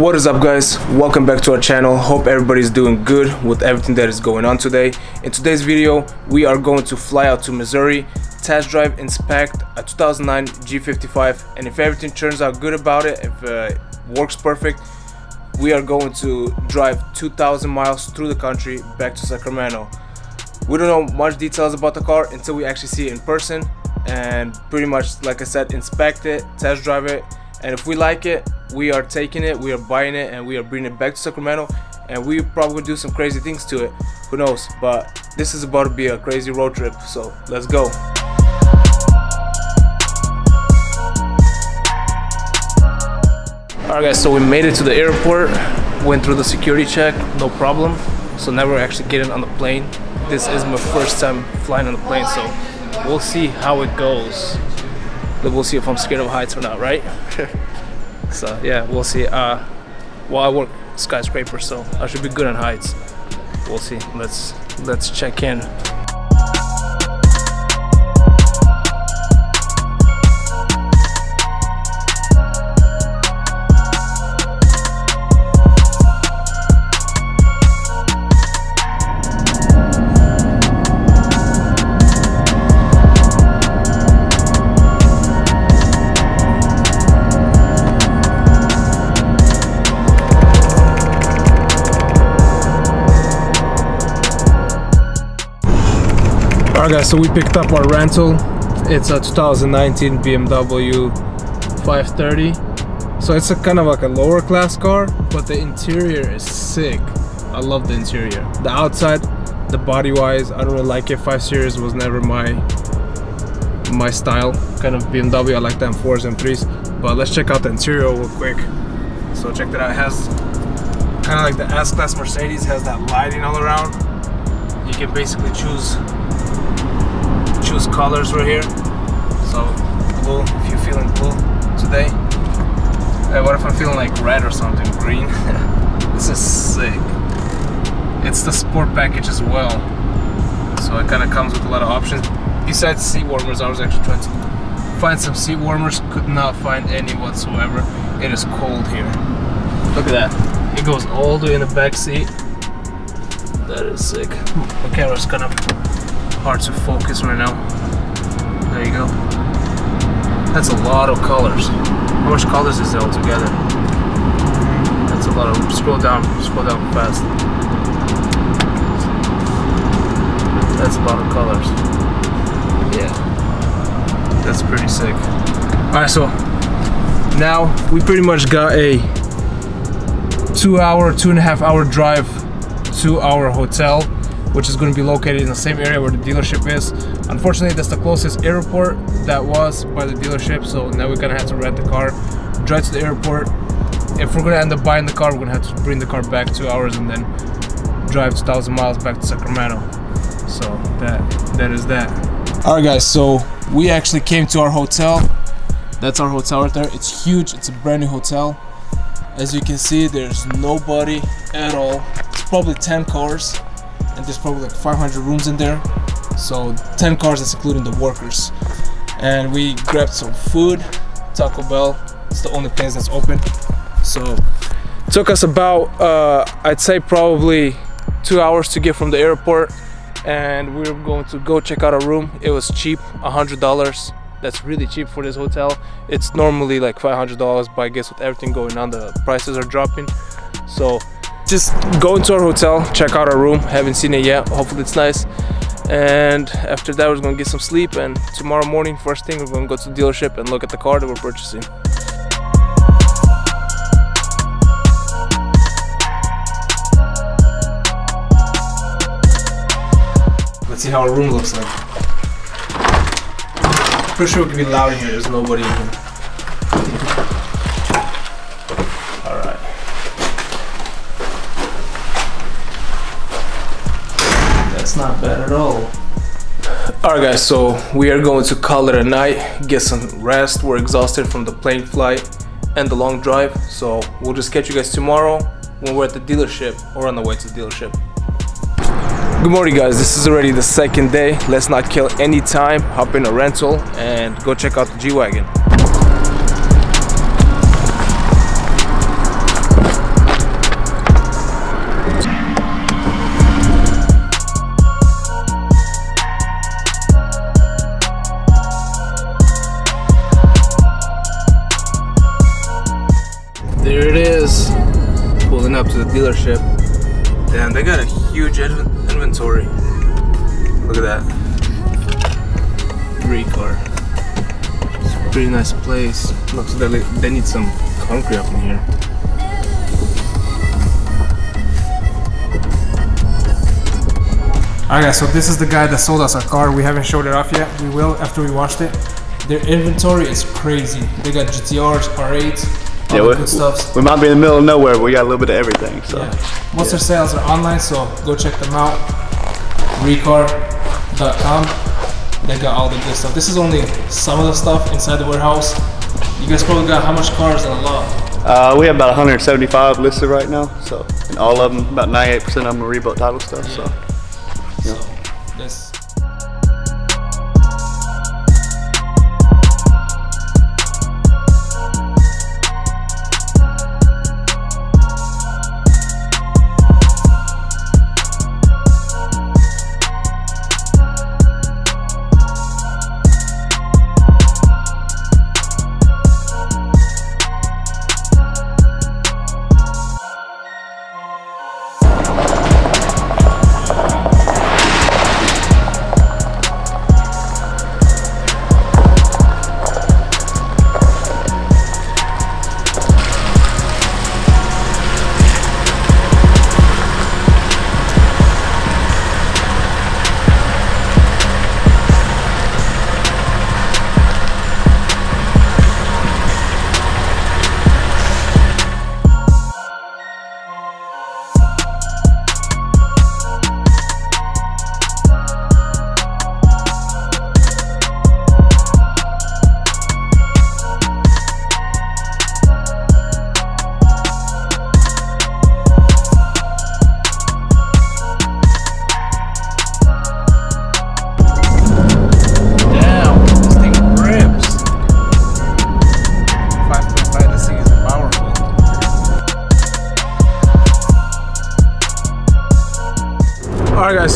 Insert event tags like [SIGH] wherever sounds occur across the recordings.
What is up guys? Welcome back to our channel. Hope everybody's doing good with everything that is going on today. In today's video, we are going to fly out to Missouri, test drive, inspect a 2009 G55 and if everything turns out good about it, if uh, it works perfect, we are going to drive 2,000 miles through the country back to Sacramento. We don't know much details about the car until we actually see it in person and pretty much like I said inspect it, test drive it and if we like it we are taking it, we are buying it and we are bringing it back to Sacramento and we probably do some crazy things to it, who knows but this is about to be a crazy road trip so let's go. Alright guys, so we made it to the airport, went through the security check, no problem. So now we're actually getting on the plane. This is my first time flying on the plane, so we'll see how it goes. But we'll see if I'm scared of heights or not, right? [LAUGHS] so yeah, we'll see. Uh, well, I work skyscraper, so I should be good on heights. We'll see. Let's let's check in. Guys, so we picked up our rental. It's a 2019 BMW 530. So it's a kind of like a lower class car, but the interior is sick. I love the interior. The outside, the body wise, I don't really like it. 5 Series was never my my style. Kind of BMW, I like the M4s and M3s. But let's check out the interior real quick. So check that out. It has kind of like the S-Class Mercedes, has that lighting all around. You can basically choose choose colors right here. So blue, if you're feeling blue today. Hey, what if I'm feeling like red or something, green? [LAUGHS] this is sick. It's the sport package as well. So it kind of comes with a lot of options. Besides seat warmers, I was actually trying to find some seat warmers. Could not find any whatsoever. It is cold here. Look at that. It goes all the way in the back seat. That is sick. The camera's kind of hard of focus right now. There you go. That's a lot of colors. How much colors is there altogether? That's a lot of. Scroll down. Scroll down fast. That's a lot of colors. Yeah. That's pretty sick. Alright, so now we pretty much got a two hour, two and a half hour drive to our hotel which is going to be located in the same area where the dealership is. Unfortunately, that's the closest airport that was by the dealership, so now we're gonna have to rent the car, drive to the airport. If we're gonna end up buying the car, we're gonna have to bring the car back two hours and then drive 2,000 miles back to Sacramento. So that that is that. All right, guys. So we actually came to our hotel. That's our hotel right there. It's huge. It's a brand new hotel. As you can see, there's nobody at all. It's probably 10 cars and there's probably like 500 rooms in there. So 10 cars that's including the workers. And we grabbed some food. Taco Bell it's the only place that's open. So took us about uh, I'd say probably two hours to get from the airport. And we were going to go check out a room. It was cheap a hundred dollars. That's really cheap for this hotel. It's normally like $500 but I guess with everything going on the prices are dropping. So just go into our hotel, check out our room. Haven't seen it yet. Hopefully it's nice. And after that, we're gonna get some sleep. And tomorrow morning, first thing, we're gonna go to the dealership and look at the car that we're purchasing. Let's see how our room looks like. Pretty sure it can be loud in here. There's nobody in here. That's not bad at all. Alright guys, so we are going to call it a night, get some rest. We're exhausted from the plane flight and the long drive. So we'll just catch you guys tomorrow when we're at the dealership or on the way to the dealership. Good morning guys, this is already the second day. Let's not kill any time, hop in a rental and go check out the G-Wagon. Up to the dealership. Damn, they got a huge inventory. Look at that. Recar. It's a pretty nice place. Looks like they need some concrete up in here. Alright guys, so this is the guy that sold us our car. We haven't showed it off yet. We will after we washed it. Their inventory is crazy. They got GTRs, R8s, all yeah, the good stuff. We might be in the middle of nowhere, but we got a little bit of everything. So yeah. most yeah. their sales are online, so go check them out. Recar.com. They got all the good stuff. This is only some of the stuff inside the warehouse. You guys probably got how much cars in a lot? Uh, we have about 175 listed right now, so and all of them, about 98% of them are rebuilt title stuff. Yeah. So. So this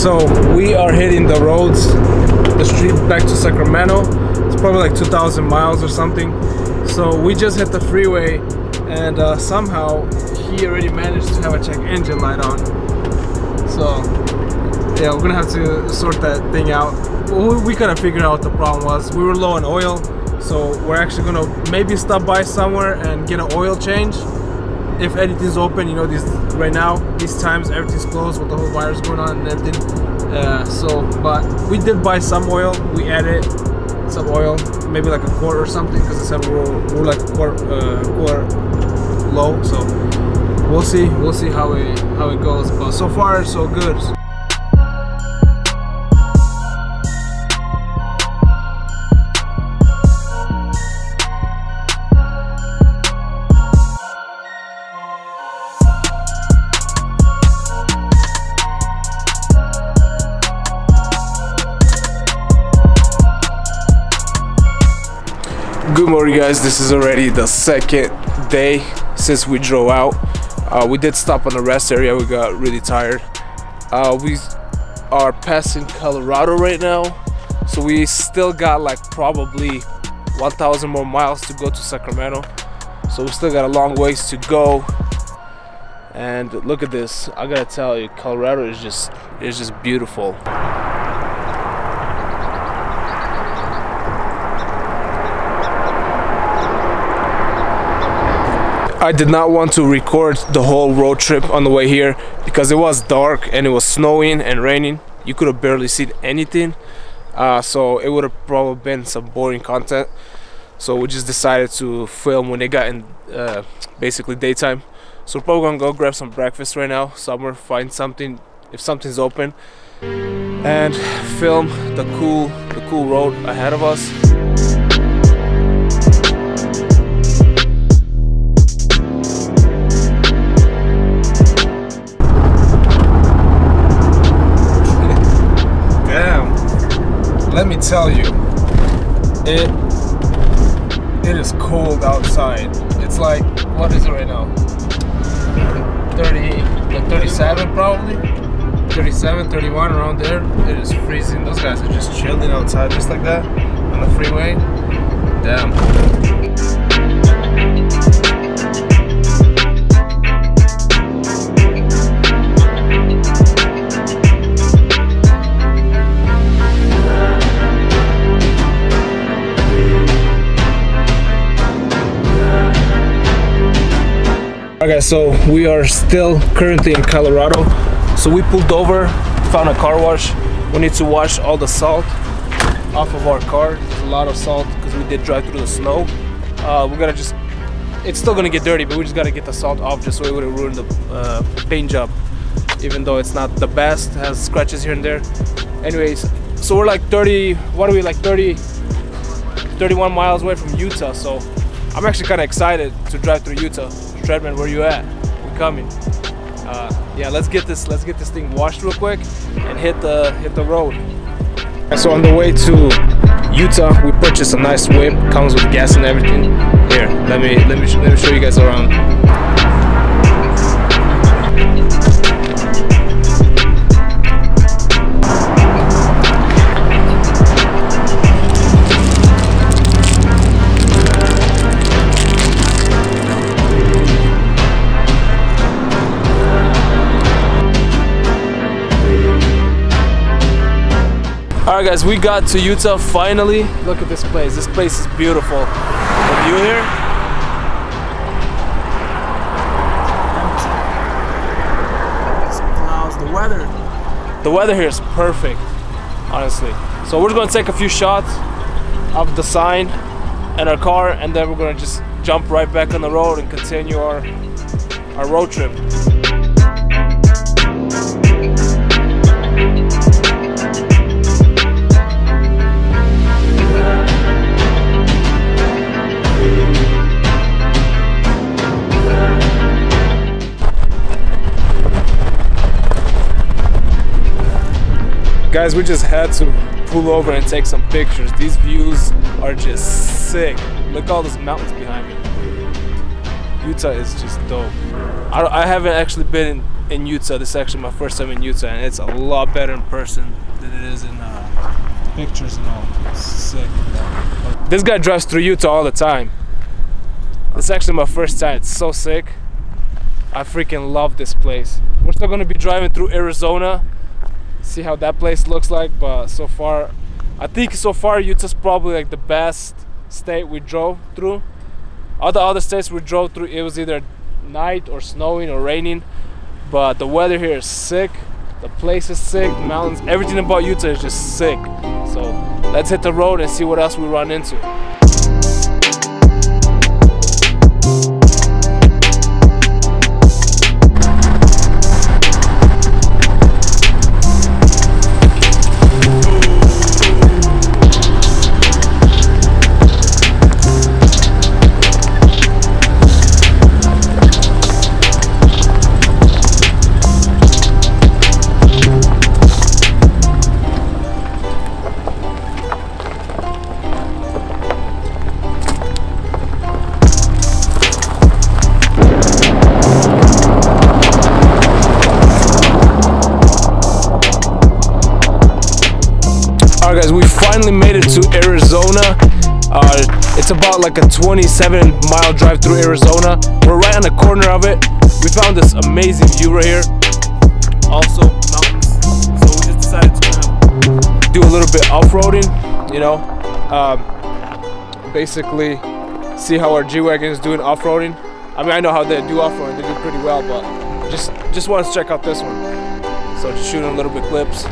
so we are hitting the roads, the street back to Sacramento. It's probably like 2,000 miles or something. So we just hit the freeway and uh, somehow he already managed to have a check engine light on. So yeah, we're gonna have to sort that thing out. We, kind of figured out what the problem was. We were low on oil, so we're actually gonna maybe stop by somewhere and get an oil change if anything's open you know these right now these times everything's closed with the whole virus going on and everything. Uh, so but we did buy some oil. We added some oil maybe like a quart or something because it said we're, we're like a quart, uh, quart low. So we'll see we'll see how it how it goes. But so far so good Good morning guys, this is already the second day since we drove out. Uh, we did stop on the rest area, we got really tired. Uh, we are passing Colorado right now, so we still got like probably 1,000 more miles to go to Sacramento. So we still got a long ways to go. And look at this, I gotta tell you, Colorado is just, is just beautiful. I did not want to record the whole road trip on the way here because it was dark and it was snowing and raining. You could have barely seen anything. Uh, so it would have probably been some boring content. So we just decided to film when it got in uh, basically daytime. So we're probably gonna go grab some breakfast right now somewhere, find something if something's open and film the cool the cool road ahead of us. Let me tell you, it it is cold outside. It's like what is it right now? 30, like 37 probably. 37, 31 around there. It is freezing. Those guys are just chilling outside just like that on the freeway. Damn. Okay, so we are still currently in Colorado. So we pulled over, found a car wash. We need to wash all the salt off of our car. A lot of salt because we did drive through the snow. Uh, we're gonna just, it's still gonna get dirty, but we just gotta get the salt off just so it wouldn't ruin the uh, paint job. Even though it's not the best, has scratches here and there. Anyways, so we're like 30, what are we, like 30, 31 miles away from Utah. So I'm actually kind of excited to drive through Utah. Treadman, where you at? We're coming. Uh, yeah, let's get this, let's get this thing washed real quick and hit the, hit the road. So on the way to Utah, we purchased a nice whip, comes with gas and everything. Here, let me let me let me show you guys around. Alright guys, we got to Utah finally. Look at this place. This place is beautiful. The view here. clouds, the weather. The weather here is perfect, honestly. So we're gonna take a few shots of the sign and our car and then we're gonna just jump right back on the road and continue our our road trip. Guys, we just had to pull over and take some pictures. These views are just sick. Look all those mountains behind me. Utah is just dope. I, I haven't actually been in, in, Utah. This is actually my first time in Utah, and it's a lot better in person than it is in uh, pictures and all. Sick. This guy drives through Utah all the time. It's actually my first time. It's so sick. I freaking love this place. We're still gonna be driving through Arizona see how that place looks like but so far I think so far Utah's probably like the best state we drove through. Other other states we drove through it was either night or snowing or raining but the weather here is sick. The place is sick. Mountains everything about Utah is just sick. So let's hit the road and see what else we run into it's about like a 27 mile drive through Arizona. We're right on the corner of it. We found this amazing view right here. Also mountains. So we just decided to do a little bit off-roading, you know. Um, basically see how our G-Wagon is doing off-roading. I mean, I know how they do off-roading. They do pretty well, but just just wanted to check out this one. So just shooting a little bit clips.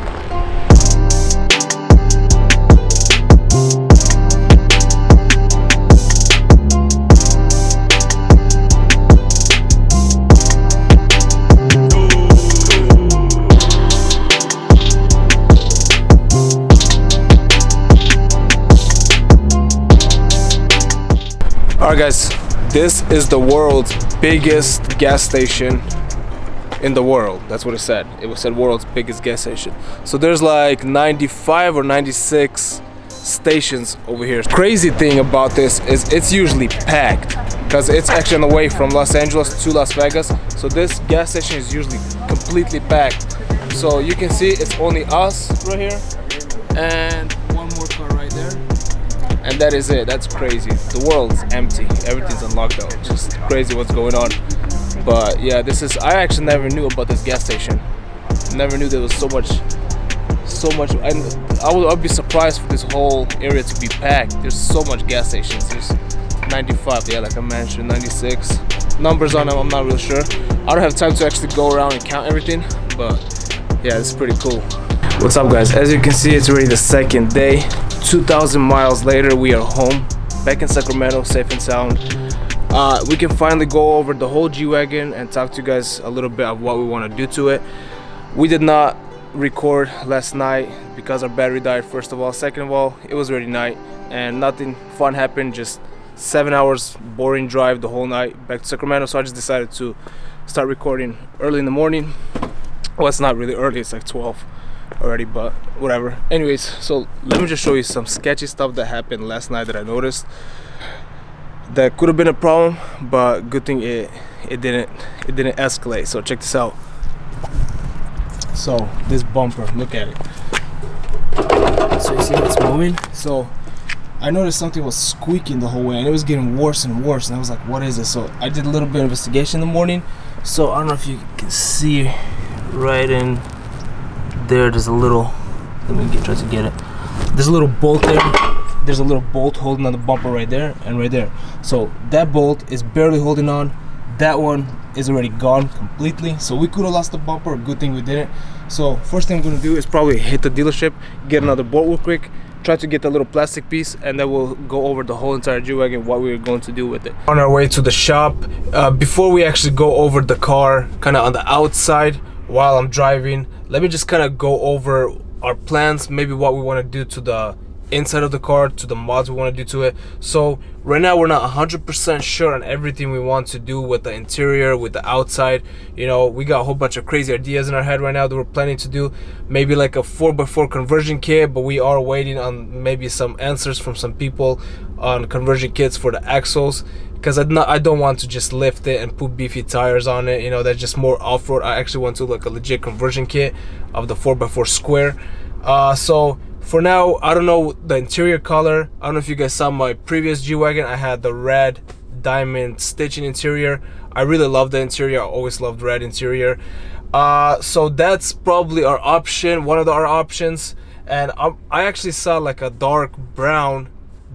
Guys, this is the world's biggest gas station in the world. That's what it said. It was said world's biggest gas station. So there's like 95 or 96 stations over here. Crazy thing about this is it's usually packed because it's actually on the way from Los Angeles to Las Vegas. So this gas station is usually completely packed. So you can see it's only us right here and and that is it. That's crazy. The world's empty. Everything's on lockdown. Just crazy what's going on. But yeah this is i actually never knew about this gas station. Never knew there was so much so much and i would I'd be surprised for this whole area to be packed. There's so much gas stations. There's 95 yeah like i mentioned 96 numbers on them i'm not real sure. I don't have time to actually go around and count everything but yeah it's pretty cool what's up guys? As you can see it's already the second day. 2,000 miles later we are home back in sacramento safe and sound. Uh, we can finally go over the whole g-wagon and talk to you guys a little bit of what we want to do to it. We did not record last night because our battery died first of all. Second of all it was already night and nothing fun happened just seven hours boring drive the whole night back to Sacramento. So I just decided to start recording early in the morning. Well it's not really early it's like 12 already but whatever. Anyways so let me just show you some sketchy stuff that happened last night that I noticed. That could have been a problem but good thing it it didn't it didn't escalate. So check this out. So this bumper look at it. So you see it's moving? So I noticed something was squeaking the whole way and it was getting worse and worse and I was like what is this? So I did a little bit of investigation in the morning. So I don't know if you can see right in there there's a little let me get, try to get it. There's a little bolt there. There's a little bolt holding on the bumper right there and right there. So that bolt is barely holding on. That one is already gone completely. So we could have lost the bumper. Good thing we didn't. So first thing i'm gonna do is probably hit the dealership get another bolt real quick try to get a little plastic piece and then we'll go over the whole entire G-Wagon what we're going to do with it. On our way to the shop, uh, before we actually go over the car kind of on the outside while I'm driving, let me just kind of go over our plans, maybe what we want to do to the inside of the car to the mods we want to do to it. So right now we're not 100% sure on everything we want to do with the interior with the outside. You know we got a whole bunch of crazy ideas in our head right now that we're planning to do. Maybe like a 4x4 conversion kit but we are waiting on maybe some answers from some people on conversion kits for the axles. Because I, don't want to just lift it and put beefy tires on it you know that's just more off-road. I actually want to like a legit conversion kit of the 4x4 square. Uh, so for now i don't know the interior color. I don't know if you guys saw my previous g-wagon. I had the red diamond stitching interior. I really love the interior. I always loved red interior. Uh, so that's probably our option one of the, our options. And I, I actually saw like a dark brown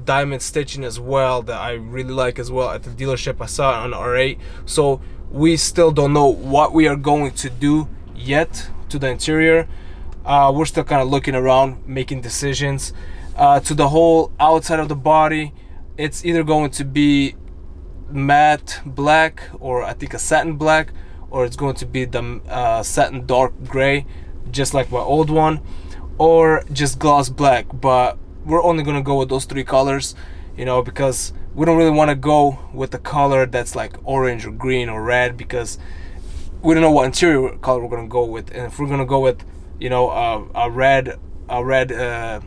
diamond stitching as well that i really like as well at the dealership. I saw on r8 so we still don't know what we are going to do yet to the interior uh, we're still kind of looking around making decisions. Uh, to the whole outside of the body it's either going to be matte black or I think a satin black or it's going to be the uh, satin dark gray just like my old one or just gloss black. But we're only gonna go with those three colors you know because we don't really want to go with the color that's like orange or green or red because we don't know what interior color we're gonna go with. And if we're gonna go with you know, a red, a red uh,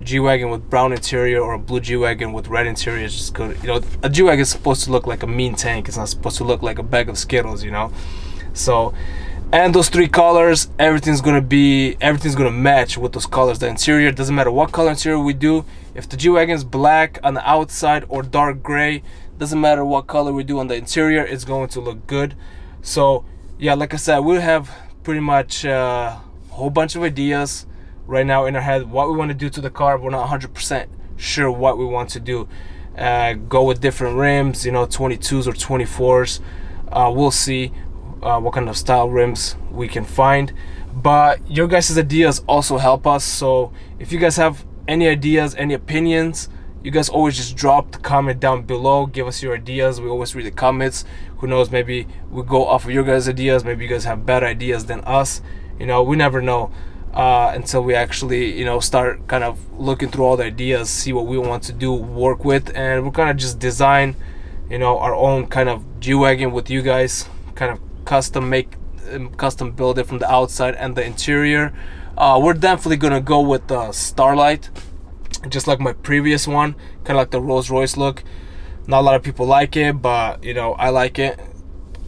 G-Wagon with brown interior or a blue G-Wagon with red interior is just good. You know, a G-Wagon is supposed to look like a mean tank. It's not supposed to look like a bag of Skittles, you know? So, and those three colors, everything's gonna be, everything's gonna match with those colors. The interior, doesn't matter what color interior we do. If the G-Wagon is black on the outside or dark gray, doesn't matter what color we do on the interior, it's going to look good. So, yeah, like I said, we'll have pretty much uh, whole bunch of ideas right now in our head. What we want to do to the car we're not 100% sure what we want to do. Uh, go with different rims you know 22s or 24s uh, we'll see uh, what kind of style rims we can find. But your guys' ideas also help us. So if you guys have any ideas any opinions you guys always just drop the comment down below. Give us your ideas. We always read the comments. Who knows maybe we go off of your guys ideas. Maybe you guys have better ideas than us you know we never know uh, until we actually you know start kind of looking through all the ideas see what we want to do work with and we're kind of just design you know our own kind of g-wagon with you guys kind of custom make um, custom build it from the outside and the interior. Uh, we're definitely gonna go with the starlight just like my previous one kind of like the Rolls Royce look. Not a lot of people like it but you know I like it.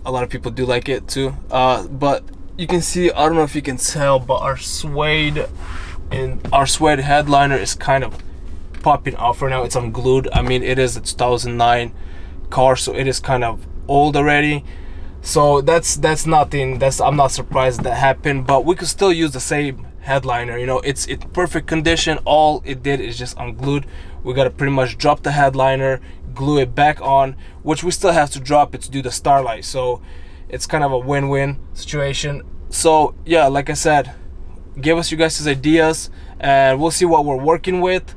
A lot of people do like it too. Uh, but you can see I don't know if you can tell but our suede and our suede headliner is kind of popping off right now it's unglued I mean it is a 2009 car so it is kind of old already so that's that's nothing that's I'm not surprised that happened but we could still use the same headliner. You know, it's it's perfect condition. All it did is just unglued. We gotta pretty much drop the headliner, glue it back on, which we still have to drop it to do the starlight. So it's kind of a win-win situation. So yeah, like I said, give us you guys' ideas and we'll see what we're working with.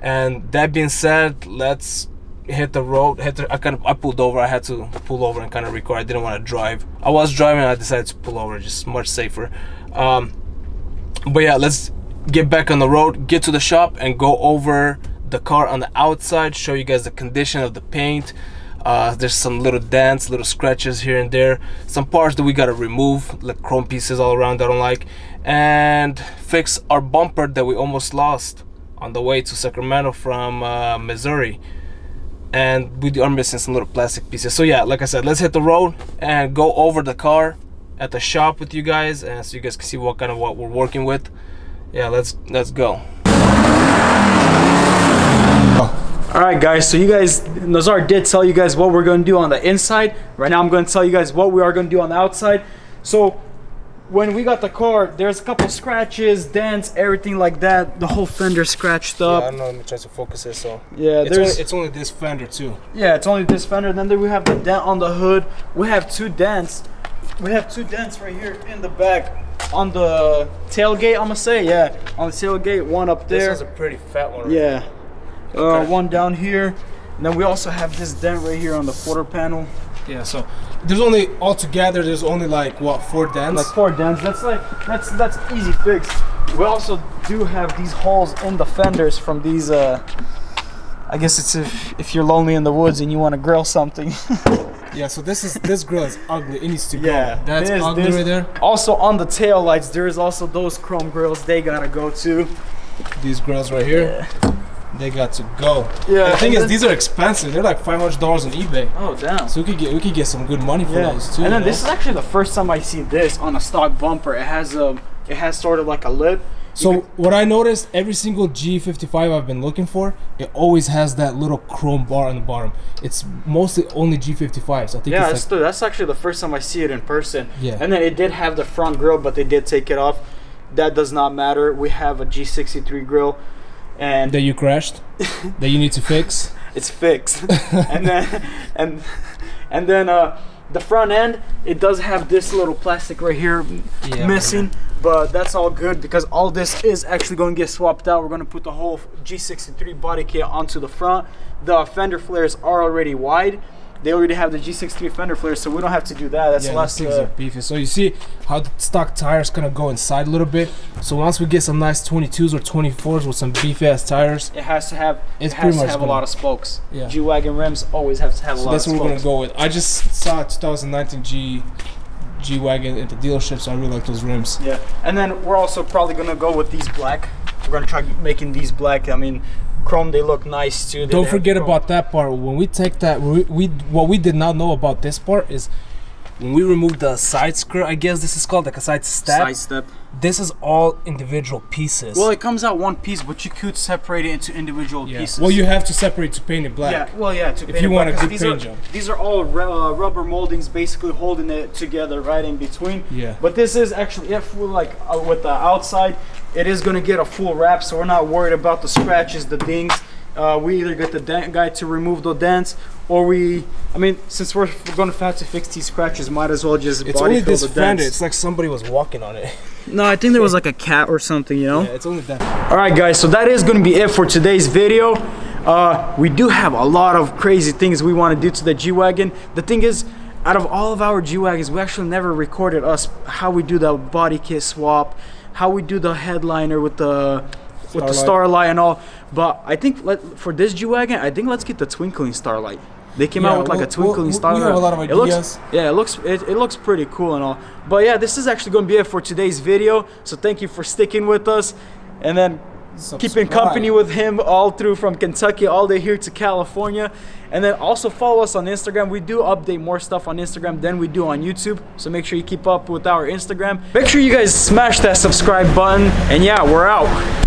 And that being said, let's hit the road. Hit the, I kind of I pulled over. I had to pull over and kind of record. I didn't want to drive. I was driving. I decided to pull over, just much safer. Um, but yeah, let's get back on the road, get to the shop, and go over the car on the outside. Show you guys the condition of the paint. Uh, there's some little dents, little scratches here and there. Some parts that we gotta remove, like chrome pieces all around that I don't like, and fix our bumper that we almost lost on the way to Sacramento from uh, Missouri. And we are missing some little plastic pieces. So yeah, like I said, let's hit the road and go over the car at the shop with you guys, and so you guys can see what kind of what we're working with. Yeah, let's let's go. All right, guys. So you guys, Nazar did tell you guys what we're going to do on the inside. Right now, I'm going to tell you guys what we are going to do on the outside. So when we got the car, there's a couple scratches, dents, everything like that. The whole fender scratched up. Yeah, I know. Let me try to focus it. So Yeah, it's there's only, it's only this fender too. yeah, it's only this fender. Then there we have the dent on the hood. We have two dents. We have two dents right here in the back on the tailgate. I'm gonna say yeah, on the tailgate. One up there. This is a pretty fat one. right Yeah. Okay. one down here. And then we also have this dent right here on the quarter panel. Yeah, so there's only altogether there's only like what four dents. Like four dents. That's like that's that's easy fix. We also do have these holes in the fenders from these uh I guess it's if if you're lonely in the woods and you want to grill something. [LAUGHS] yeah, so this is this grill is ugly. It needs to Yeah, go. That's this- ugly right there. also on the tail lights, there is also those chrome grills. They gotta go too. These grills right here, they got to go. Yeah, the thing is, these are expensive. They're like five hundred dollars on eBay. Oh damn. So we could get we could get some good money for Yeah. those too. and then this know? is actually the first time I see this on a stock bumper. It has a it has sort of like a lip. So what I noticed, every single G55 I've been looking for, it always has that little chrome bar on the bottom. It's mostly only G55s. I think Yeah, it's that's, like, the, that's actually the first time I see it in person. Yeah. And then it did have the front grill, but they did take it off. That does not matter. We have a G63 grill, and that you crashed, [LAUGHS] that you need to fix. it's fixed. [LAUGHS] and then and and then uh, the front end, it does have this little plastic right here Yeah, missing. But that's all good because all this is actually going to get swapped out. We're going to put the whole G63 body kit onto the front. The fender flares are already wide. They already have the G63 fender flares, so we don't have to do that. That's yeah, less. these things uh, are beefy. So you see how the stock tires gonna go inside a little bit. So once we get some nice 22s or 24s with some beefy ass tires, It has to have. It's it has to have a gonna- lot of spokes. Yeah. G wagon rims always have to have a so lot that's of what we're gonna go with. I just saw a 2019 G G wagon at the dealership, so I really like those rims. Yeah, and then we're also probably gonna go with these black. We're gonna try making these black. I mean, chrome. They look nice too. They- Don't forget chrome. about that part. When we take that, we, we what we did not know about this part is when we remove the side skirt. I guess this is called like a side step. side step. This is all individual pieces. Well, it comes out one piece, but you could separate it into individual yeah. pieces. Well, you have to separate to paint it black. Yeah, well, yeah. To If paint you it want a good these paint are, job. These are all uh, rubber moldings, basically holding it together right in between. Yeah. But this is actually, if we're like uh, with the outside, it is gonna get a full wrap, so we're not worried about the scratches, the dings. Uh, we either get the dent guy to remove the dents, or we, I mean, since we're going to have to fix these scratches, might as well just It's body only fill this the fender. dents. It's like somebody was walking on it. [LAUGHS] No, I think there was like a cat or something, you know. Yeah, it's only that. All right, guys, so that is going to be it for today's video. Uh, we do have a lot of crazy things we want to do to the G-Wagon. The thing is, out of all of our G-Wagons, we actually never recorded us how we do the body kit swap, how we do the headliner with the with the Starlight. starlight and all. But I think let, for this G-Wagon, I think let's get the twinkling starlight. They came Yeah, out with like we'll- a twinkling we'll- we starlight. have a lot of It looks, ideas. yeah, it looks it, it looks pretty cool and all. But yeah, this is actually going to be it for today's video. So thank you for sticking with us, and then keeping company with him all through from Kentucky all the way here to California. And then also follow us on Instagram. We do update more stuff on Instagram than we do on YouTube. So make sure you keep up with our Instagram. Make sure you guys smash that subscribe button. And yeah, we're out.